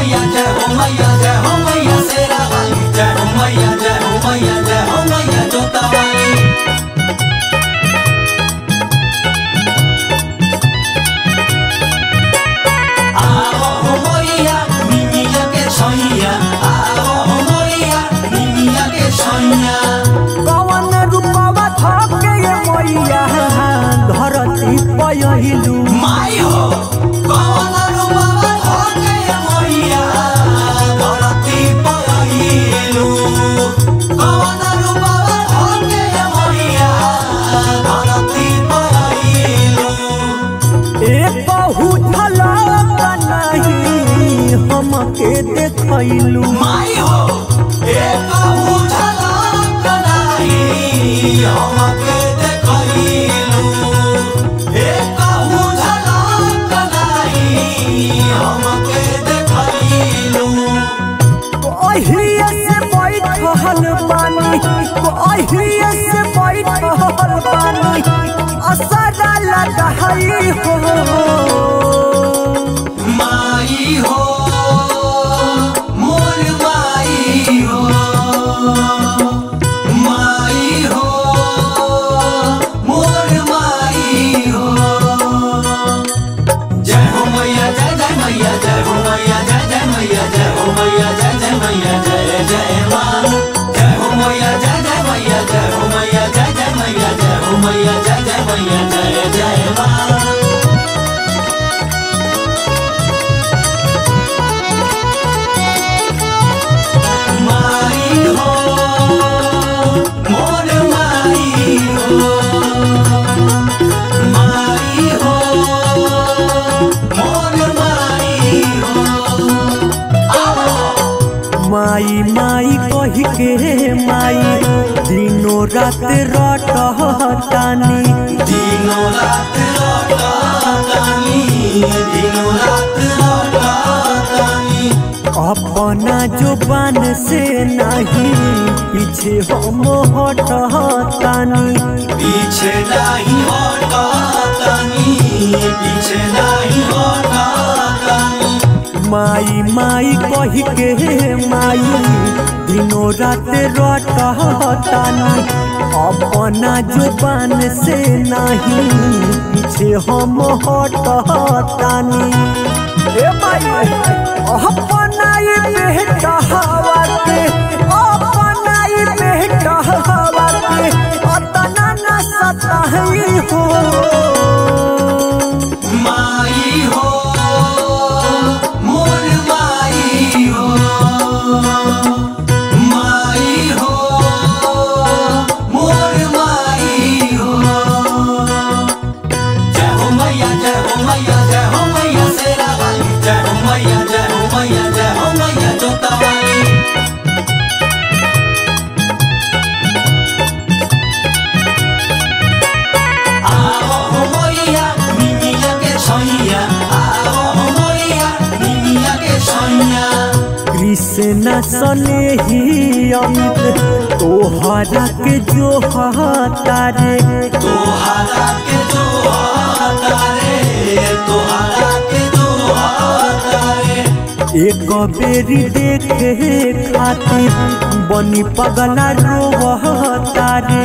मैया जय हो मैया जय हो मैया शेरा वाली जय हो मैया जय हो मैया जय हो मैया जोता वाली आओ हो मैया निमिया के छैया आओ हो मैया निमिया के छैया कवन रूपवा थके ये मैया धरती पयहिलू माई हो हमके देखैलू माई हो एक उठला कनाई हमके देखैलू एक उठला कनाई हमके देखैलू अहिए से बैठल बानी अहिए से बैठल बानी असरा लगाई हो। मैया जय हो मैया जय जय मैया माई दिनों रात रटतानी दिनों रात लौटानी दिनों रात लौटानी अपना ज़ुबान से नहीं पीछे हम हटतानी पीछे नहीं हटानी पीछे नहीं हटानी माई माई कही के माई दिनों रात रटतानी अपना ज़ुबान से नहीं पीछे हम हटानी। अपना बेटा हवा कृष्ण सने ही अमित तोहरा के जो तारे। तोहरा के जो तारे तोहरा के जो तारे। एक बेरी देखे खातिर बनी पगला रोवह तारे।